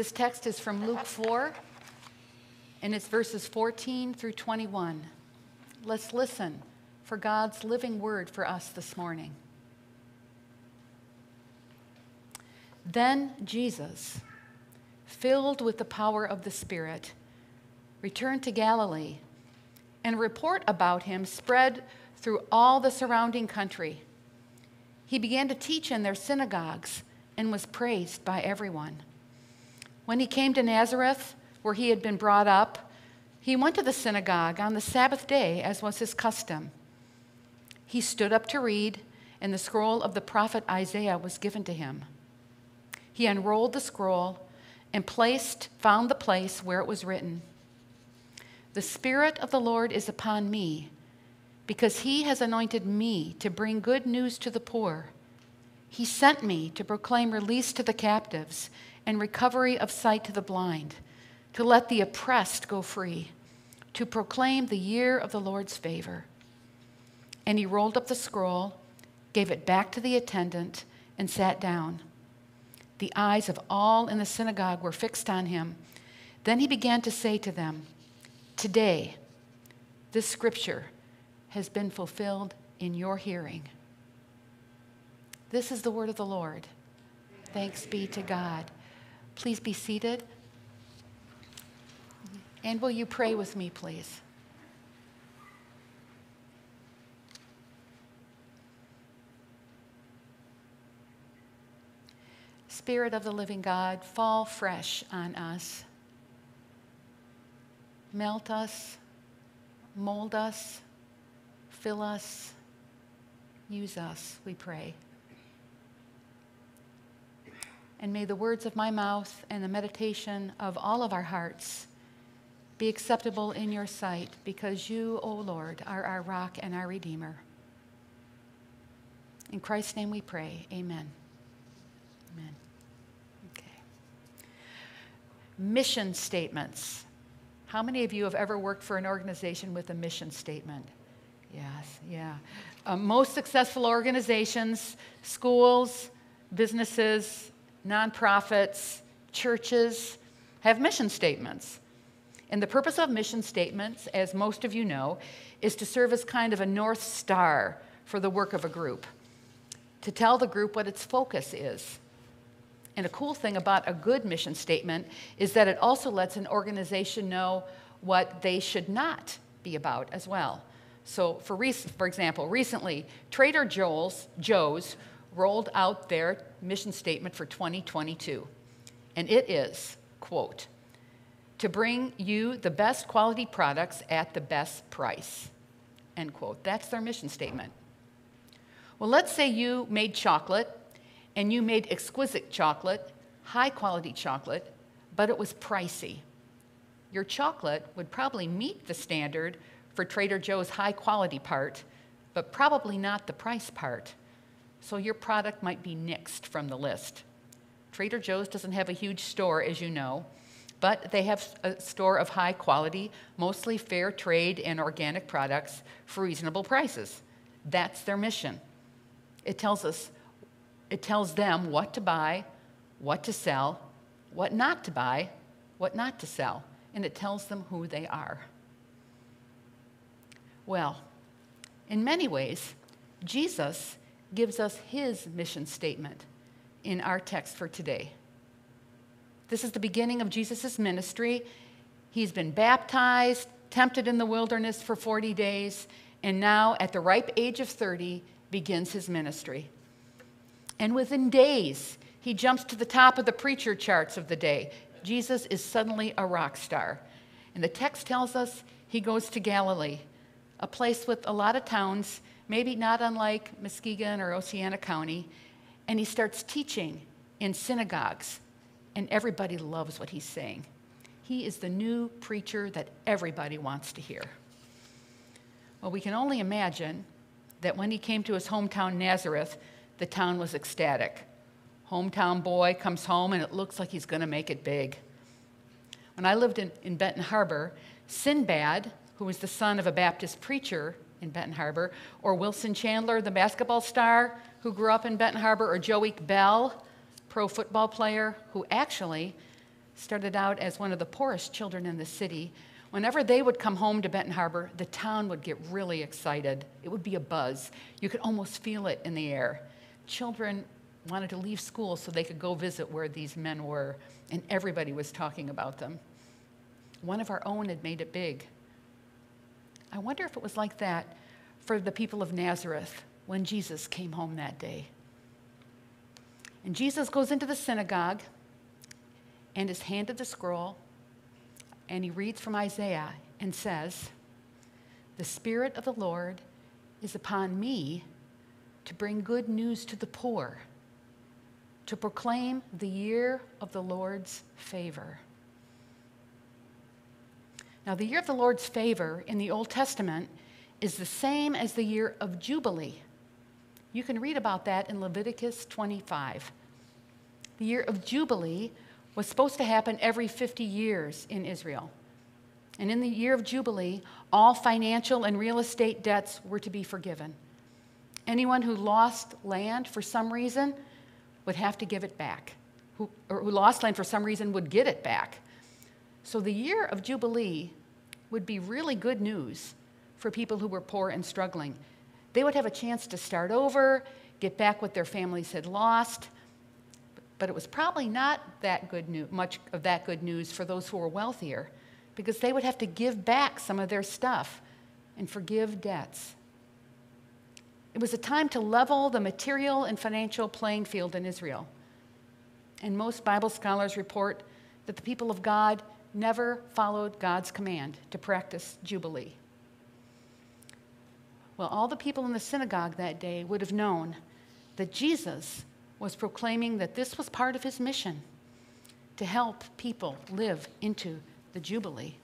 This text is from Luke 4, and it's verses 14 through 21. Let's listen for God's living word for us this morning. Then Jesus, filled with the power of the Spirit, returned to Galilee, and report about him spread through all the surrounding country. He began to teach in their synagogues and was praised by everyone. When he came to Nazareth, where he had been brought up, he went to the synagogue on the Sabbath day, as was his custom. He stood up to read, and the scroll of the prophet Isaiah was given to him. He unrolled the scroll and placed, found the place where it was written The Spirit of the Lord is upon me, because he has anointed me to bring good news to the poor. He sent me to proclaim release to the captives and recovery of sight to the blind, to let the oppressed go free, to proclaim the year of the Lord's favor. And he rolled up the scroll, gave it back to the attendant, and sat down. The eyes of all in the synagogue were fixed on him. Then he began to say to them, Today, this scripture has been fulfilled in your hearing. This is the word of the Lord. Thanks be to God. Please be seated. And will you pray with me, please? Spirit of the living God, fall fresh on us. Melt us, mold us, fill us, use us, we pray. And may the words of my mouth and the meditation of all of our hearts be acceptable in your sight, because you, O Lord, are our rock and our Redeemer. In Christ's name we pray. Amen. Amen. Okay. Mission statements. How many of you have ever worked for an organization with a mission statement? Yes, yeah. Uh, most successful organizations, schools, businesses, nonprofits, churches have mission statements. And the purpose of mission statements, as most of you know, is to serve as kind of a north star for the work of a group, to tell the group what its focus is. And a cool thing about a good mission statement is that it also lets an organization know what they should not be about as well. So, for, for example, recently, Trader Joe's, Joe's rolled out their mission statement for 2022. And it is, quote, to bring you the best quality products at the best price, end quote. That's their mission statement. Well, let's say you made chocolate and you made exquisite chocolate, high quality chocolate, but it was pricey. Your chocolate would probably meet the standard for Trader Joe's high quality part, but probably not the price part so your product might be nixed from the list. Trader Joe's doesn't have a huge store, as you know, but they have a store of high quality, mostly fair trade and organic products for reasonable prices. That's their mission. It tells us, it tells them what to buy, what to sell, what not to buy, what not to sell, and it tells them who they are. Well, in many ways, Jesus gives us his mission statement in our text for today. This is the beginning of Jesus' ministry. He's been baptized, tempted in the wilderness for 40 days, and now, at the ripe age of 30, begins his ministry. And within days, he jumps to the top of the preacher charts of the day. Jesus is suddenly a rock star. And the text tells us he goes to Galilee, a place with a lot of towns maybe not unlike Muskegon or Oceana County, and he starts teaching in synagogues, and everybody loves what he's saying. He is the new preacher that everybody wants to hear. Well, we can only imagine that when he came to his hometown, Nazareth, the town was ecstatic. Hometown boy comes home, and it looks like he's going to make it big. When I lived in, in Benton Harbor, Sinbad, who was the son of a Baptist preacher, in Benton Harbor, or Wilson Chandler, the basketball star who grew up in Benton Harbor, or Joey Bell, pro football player, who actually started out as one of the poorest children in the city. Whenever they would come home to Benton Harbor, the town would get really excited. It would be a buzz. You could almost feel it in the air. Children wanted to leave school so they could go visit where these men were, and everybody was talking about them. One of our own had made it big. I wonder if it was like that for the people of Nazareth when Jesus came home that day. And Jesus goes into the synagogue and is handed the scroll, and he reads from Isaiah and says, The Spirit of the Lord is upon me to bring good news to the poor to proclaim the year of the Lord's favor. Now, the year of the Lord's favor in the Old Testament is the same as the year of Jubilee. You can read about that in Leviticus 25. The year of Jubilee was supposed to happen every 50 years in Israel. And in the year of Jubilee, all financial and real estate debts were to be forgiven. Anyone who lost land for some reason would have to give it back, who, or who lost land for some reason would get it back. So the year of Jubilee would be really good news for people who were poor and struggling. They would have a chance to start over, get back what their families had lost. But it was probably not that good news, much of that good news for those who were wealthier, because they would have to give back some of their stuff and forgive debts. It was a time to level the material and financial playing field in Israel. And most Bible scholars report that the people of God never followed God's command to practice Jubilee. Well, all the people in the synagogue that day would have known that Jesus was proclaiming that this was part of his mission to help people live into the Jubilee.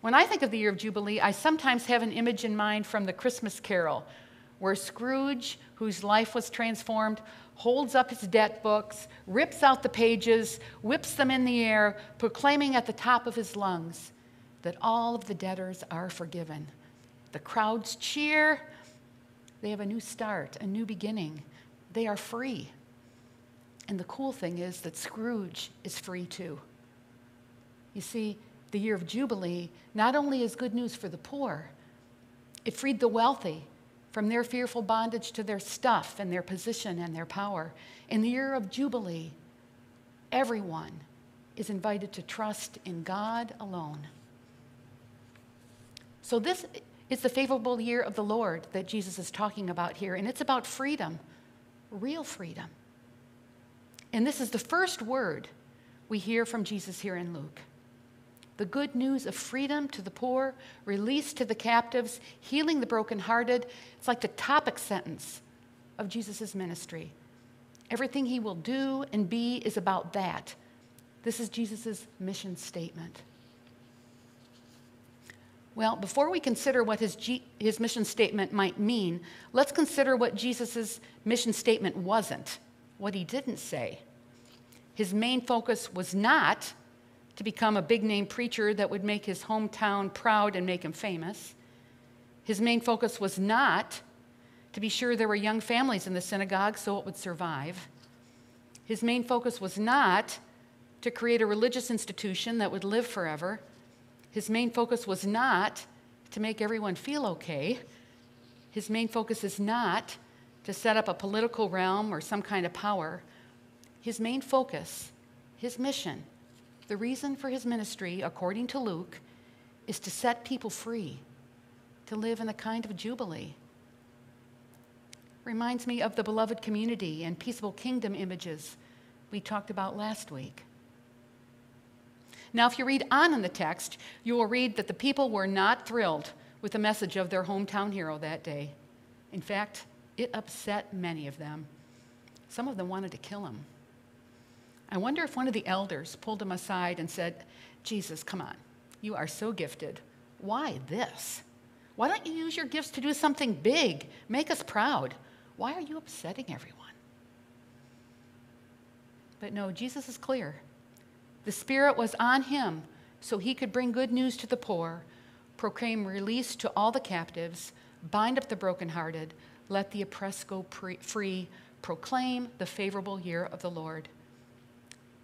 When I think of the year of Jubilee, I sometimes have an image in mind from the Christmas Carol, where Scrooge, whose life was transformed, holds up his debt books, rips out the pages, whips them in the air, proclaiming at the top of his lungs that all of the debtors are forgiven. The crowds cheer. They have a new start, a new beginning. They are free. And the cool thing is that Scrooge is free too. You see, the year of Jubilee not only is good news for the poor, it freed the wealthy from their fearful bondage to their stuff and their position and their power. In the year of Jubilee, everyone is invited to trust in God alone. So, this is the favorable year of the Lord that Jesus is talking about here, and it's about freedom, real freedom. And this is the first word we hear from Jesus here in Luke the good news of freedom to the poor, release to the captives, healing the brokenhearted. It's like the topic sentence of Jesus' ministry. Everything he will do and be is about that. This is Jesus' mission statement. Well, before we consider what his, G- his mission statement might mean, let's consider what Jesus' mission statement wasn't, what he didn't say. His main focus was not to become a big name preacher that would make his hometown proud and make him famous. His main focus was not to be sure there were young families in the synagogue so it would survive. His main focus was not to create a religious institution that would live forever. His main focus was not to make everyone feel okay. His main focus is not to set up a political realm or some kind of power. His main focus, his mission, the reason for his ministry, according to Luke, is to set people free, to live in a kind of jubilee. Reminds me of the beloved community and peaceable kingdom images we talked about last week. Now, if you read on in the text, you will read that the people were not thrilled with the message of their hometown hero that day. In fact, it upset many of them. Some of them wanted to kill him. I wonder if one of the elders pulled him aside and said, Jesus, come on. You are so gifted. Why this? Why don't you use your gifts to do something big? Make us proud. Why are you upsetting everyone? But no, Jesus is clear. The Spirit was on him so he could bring good news to the poor, proclaim release to all the captives, bind up the brokenhearted, let the oppressed go free, proclaim the favorable year of the Lord.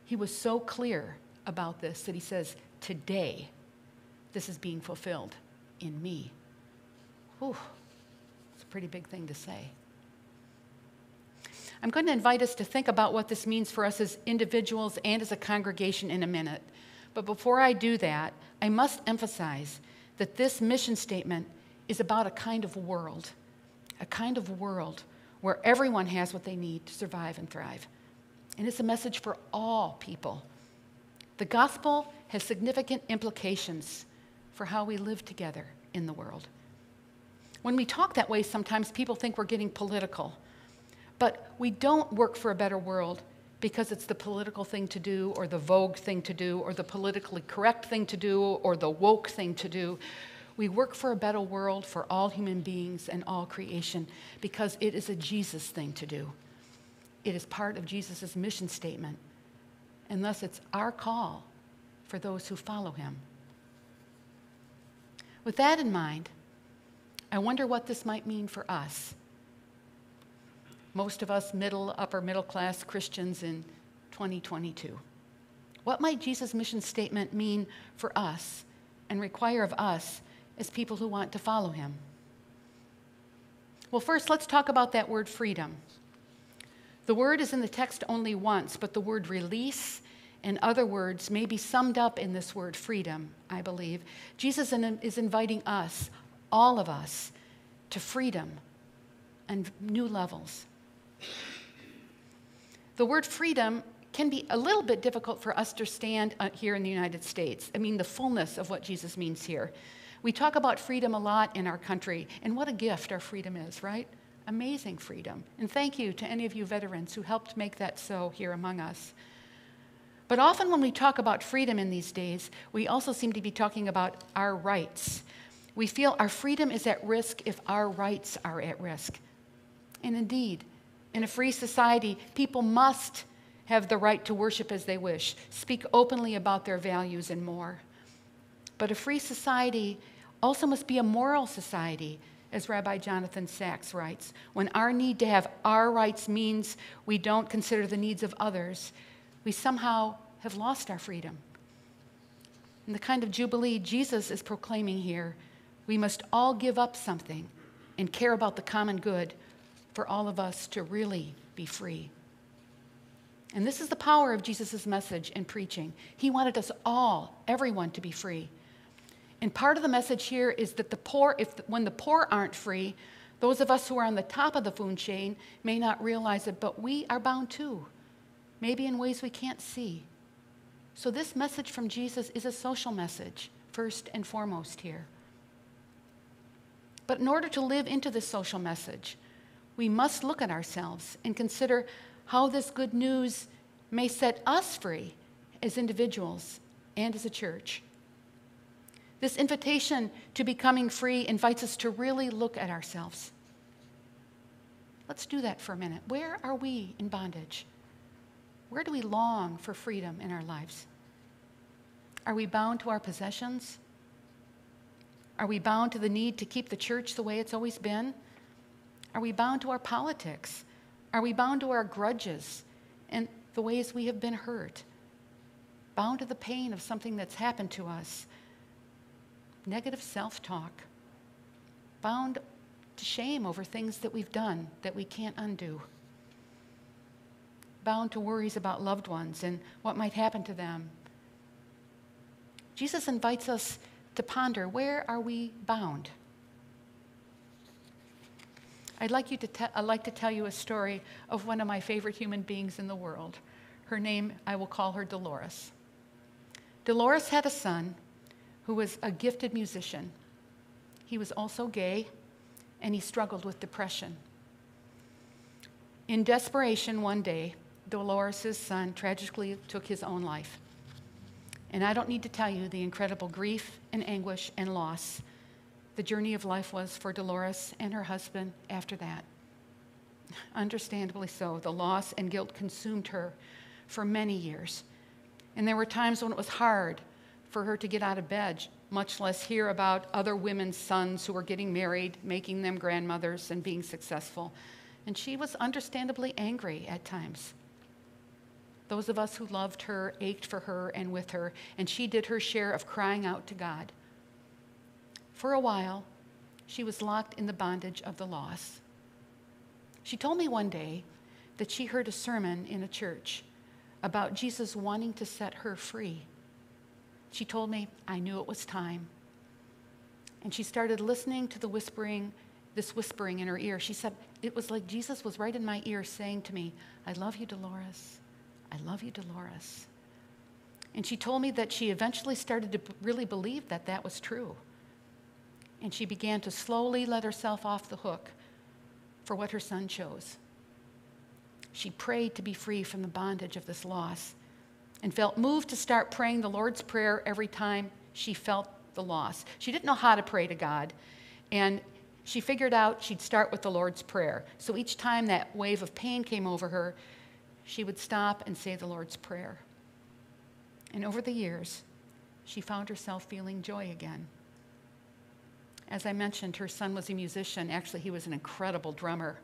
He was so clear about this that he says, Today, this is being fulfilled in me. Whew, it's a pretty big thing to say. I'm going to invite us to think about what this means for us as individuals and as a congregation in a minute. But before I do that, I must emphasize that this mission statement is about a kind of world, a kind of world where everyone has what they need to survive and thrive. And it's a message for all people. The gospel has significant implications for how we live together in the world. When we talk that way, sometimes people think we're getting political. But we don't work for a better world because it's the political thing to do, or the vogue thing to do, or the politically correct thing to do, or the woke thing to do. We work for a better world for all human beings and all creation because it is a Jesus thing to do. It is part of Jesus' mission statement. And thus, it's our call for those who follow him. With that in mind, I wonder what this might mean for us most of us middle, upper middle class Christians in 2022. What might Jesus' mission statement mean for us and require of us as people who want to follow him? Well, first, let's talk about that word freedom. The word is in the text only once, but the word release and other words may be summed up in this word freedom, I believe. Jesus is inviting us, all of us, to freedom and new levels. The word freedom can be a little bit difficult for us to understand uh, here in the United States. I mean, the fullness of what Jesus means here. We talk about freedom a lot in our country, and what a gift our freedom is, right? Amazing freedom. And thank you to any of you veterans who helped make that so here among us. But often when we talk about freedom in these days, we also seem to be talking about our rights. We feel our freedom is at risk if our rights are at risk. And indeed, in a free society, people must have the right to worship as they wish, speak openly about their values, and more. But a free society also must be a moral society, as Rabbi Jonathan Sacks writes. When our need to have our rights means we don't consider the needs of others, we somehow have lost our freedom. In the kind of jubilee Jesus is proclaiming here, we must all give up something and care about the common good for all of us to really be free. And this is the power of Jesus' message and preaching. He wanted us all, everyone, to be free. And part of the message here is that the poor, if when the poor aren't free, those of us who are on the top of the food chain may not realize it, but we are bound too, maybe in ways we can't see. So, this message from Jesus is a social message, first and foremost here. But in order to live into this social message, we must look at ourselves and consider how this good news may set us free as individuals and as a church. This invitation to becoming free invites us to really look at ourselves. Let's do that for a minute. Where are we in bondage? Where do we long for freedom in our lives? Are we bound to our possessions? Are we bound to the need to keep the church the way it's always been? Are we bound to our politics? Are we bound to our grudges and the ways we have been hurt? Bound to the pain of something that's happened to us? Negative self talk? Bound to shame over things that we've done that we can't undo? Bound to worries about loved ones and what might happen to them? Jesus invites us to ponder where are we bound? I'd like, you to te- I'd like to tell you a story of one of my favorite human beings in the world. Her name, I will call her Dolores. Dolores had a son who was a gifted musician. He was also gay, and he struggled with depression. In desperation, one day, Dolores' son tragically took his own life. And I don't need to tell you the incredible grief and anguish and loss the journey of life was for Dolores and her husband after that. Understandably so, the loss and guilt consumed her for many years. And there were times when it was hard for her to get out of bed, much less hear about other women's sons who were getting married, making them grandmothers, and being successful. And she was understandably angry at times. Those of us who loved her ached for her and with her, and she did her share of crying out to God. For a while, she was locked in the bondage of the loss. She told me one day that she heard a sermon in a church about Jesus wanting to set her free. She told me, I knew it was time. And she started listening to the whispering, this whispering in her ear. She said, It was like Jesus was right in my ear saying to me, I love you, Dolores. I love you, Dolores. And she told me that she eventually started to really believe that that was true. And she began to slowly let herself off the hook for what her son chose. She prayed to be free from the bondage of this loss and felt moved to start praying the Lord's Prayer every time she felt the loss. She didn't know how to pray to God, and she figured out she'd start with the Lord's Prayer. So each time that wave of pain came over her, she would stop and say the Lord's Prayer. And over the years, she found herself feeling joy again. As I mentioned, her son was a musician. Actually, he was an incredible drummer.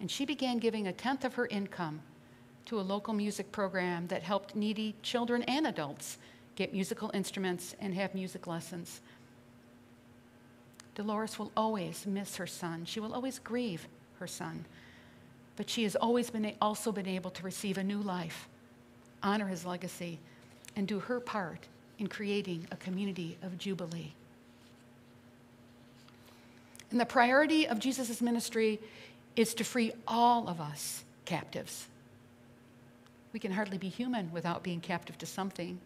And she began giving a tenth of her income to a local music program that helped needy children and adults get musical instruments and have music lessons. Dolores will always miss her son. She will always grieve her son but she has always been also been able to receive a new life, honor his legacy, and do her part in creating a community of jubilee. And the priority of Jesus' ministry is to free all of us captives. We can hardly be human without being captive to something.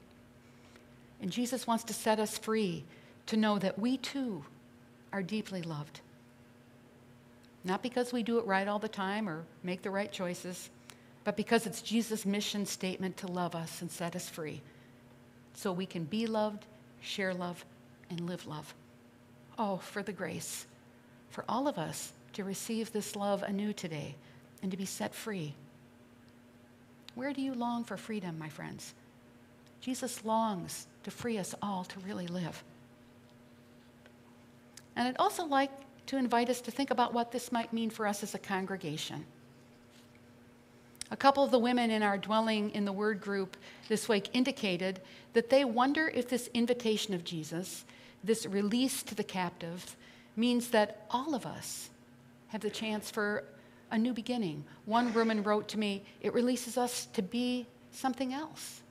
And Jesus wants to set us free to know that we too are deeply loved not because we do it right all the time or make the right choices, but because it's Jesus' mission statement to love us and set us free so we can be loved, share love, and live love. Oh, for the grace for all of us to receive this love anew today and to be set free. Where do you long for freedom, my friends? Jesus longs to free us all to really live. And I'd also like to invite us to think about what this might mean for us as a congregation. A couple of the women in our Dwelling in the Word group this week indicated that they wonder if this invitation of Jesus, this release to the captive, means that all of us have the chance for a new beginning. One woman wrote to me, it releases us to be something else.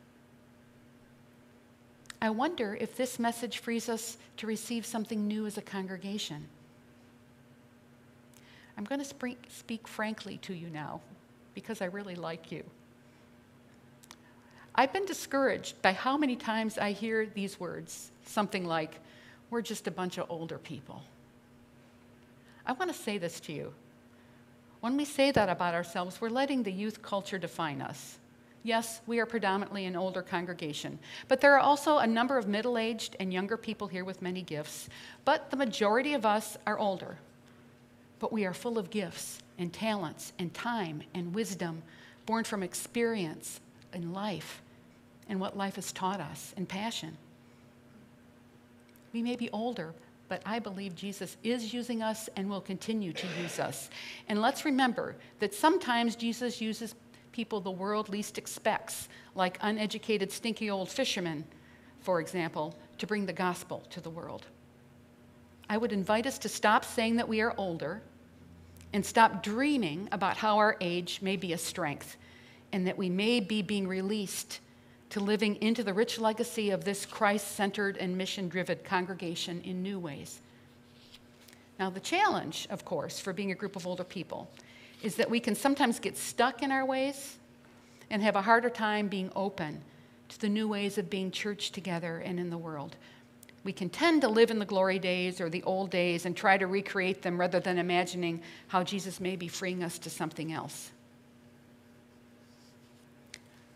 I wonder if this message frees us to receive something new as a congregation. I'm going to speak, frankly to you now because I really like you. I've been discouraged by how many times I hear these words, something like, we're just a bunch of older people. I want to say this to you. When we say that about ourselves, we're letting the youth culture define us. Yes, we are predominantly an older congregation, but there are also a number of middle aged and younger people here with many gifts. But the majority of us are older but we are full of gifts and talents and time and wisdom born from experience in life and what life has taught us and passion. We may be older, but I believe Jesus is using us and will continue to use us. And let's remember that sometimes Jesus uses people the world least expects, like uneducated, stinky old fishermen, for example, to bring the gospel to the world. I would invite us to stop saying that we are older and stop dreaming about how our age may be a strength and that we may be being released to living into the rich legacy of this Christ centered and mission driven congregation in new ways. Now, the challenge, of course, for being a group of older people is that we can sometimes get stuck in our ways and have a harder time being open to the new ways of being church together and in the world. We can tend to live in the glory days or the old days and try to recreate them rather than imagining how Jesus may be freeing us to something else.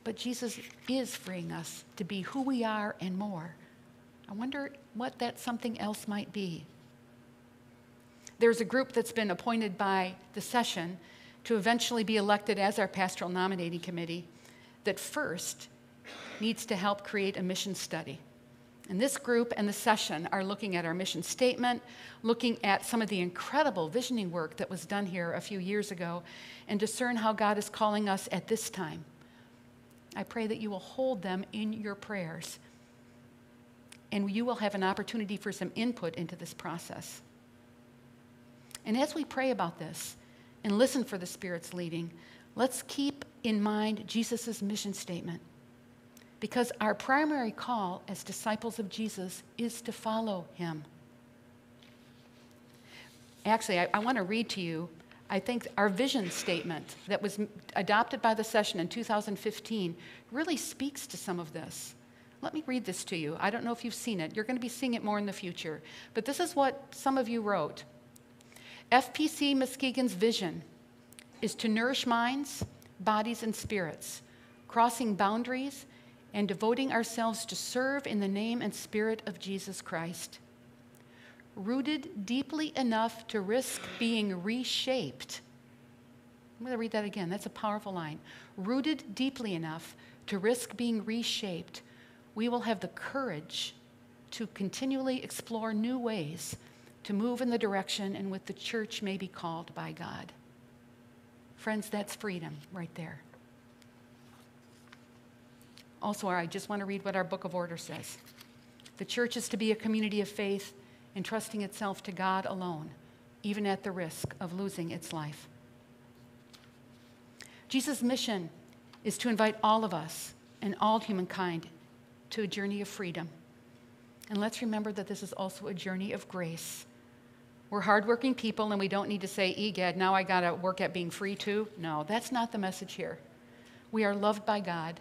But Jesus is freeing us to be who we are and more. I wonder what that something else might be. There's a group that's been appointed by the session to eventually be elected as our pastoral nominating committee that first needs to help create a mission study. And this group and the session are looking at our mission statement, looking at some of the incredible visioning work that was done here a few years ago, and discern how God is calling us at this time I pray that you will hold them in your prayers. And you will have an opportunity for some input into this process. And as we pray about this and listen for the Spirit's leading, let's keep in mind Jesus' mission statement. Because our primary call as disciples of Jesus is to follow him. Actually, I, I want to read to you, I think our vision statement that was adopted by the session in 2015 really speaks to some of this. Let me read this to you. I don't know if you've seen it. You're going to be seeing it more in the future. But this is what some of you wrote FPC Muskegon's vision is to nourish minds, bodies, and spirits, crossing boundaries and devoting ourselves to serve in the name and spirit of Jesus Christ. Rooted deeply enough to risk being reshaped. I'm going to read that again. That's a powerful line. Rooted deeply enough to risk being reshaped, we will have the courage to continually explore new ways to move in the direction in which the church may be called by God. Friends, that's freedom right there. Also, I just want to read what our Book of Order says. The church is to be a community of faith, entrusting itself to God alone, even at the risk of losing its life. Jesus' mission is to invite all of us and all humankind to a journey of freedom. And let's remember that this is also a journey of grace. We're hardworking people and we don't need to say, egad, now I got to work at being free too. No, that's not the message here. We are loved by God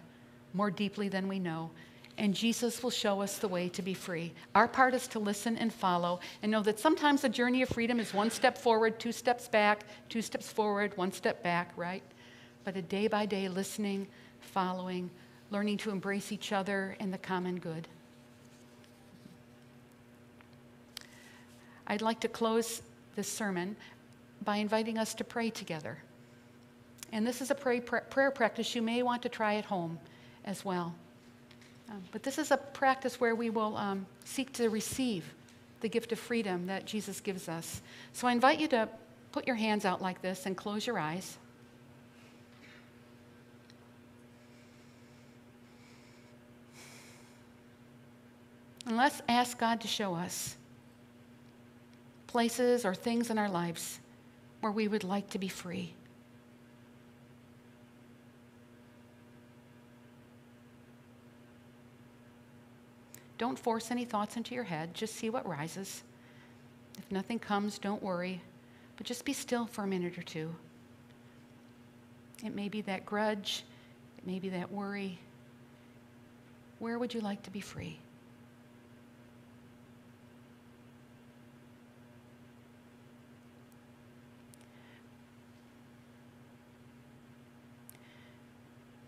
more deeply than we know. And Jesus will show us the way to be free. Our part is to listen and follow and know that sometimes the journey of freedom is one step forward, two steps back, two steps forward, one step back, right? But a day by day listening, following, learning to embrace each other and the common good. I'd like to close this sermon by inviting us to pray together. And this is a pray, prayer practice you may want to try at home as well. Um, but this is a practice where we will um, seek to receive the gift of freedom that Jesus gives us. So I invite you to put your hands out like this and close your eyes. And let's ask God to show us places or things in our lives where we would like to be free. Don't force any thoughts into your head. Just see what rises. If nothing comes, don't worry, but just be still for a minute or two. It may be that grudge, it may be that worry. Where would you like to be free?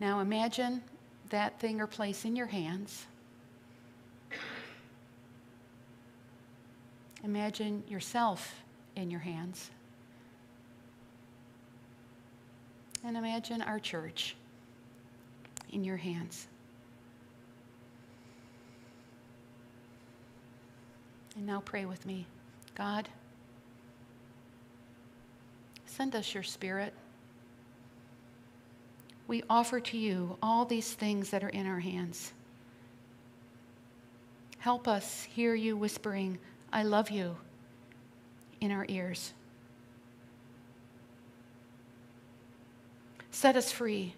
Now imagine that thing or place in your hands. Imagine yourself in your hands. And imagine our church in your hands. And now pray with me. God, send us your spirit. We offer to you all these things that are in our hands. Help us hear you whispering, I love you in our ears. Set us free.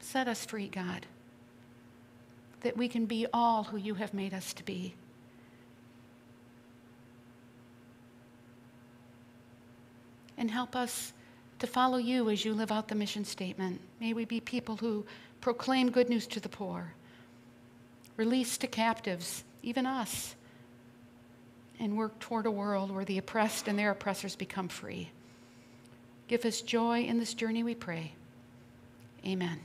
Set us free, God, that we can be all who you have made us to be. And help us to follow you as you live out the mission statement. May we be people who proclaim good news to the poor, release to captives even us, and work toward a world where the oppressed and their oppressors become free. Give us joy in this journey, we pray. Amen.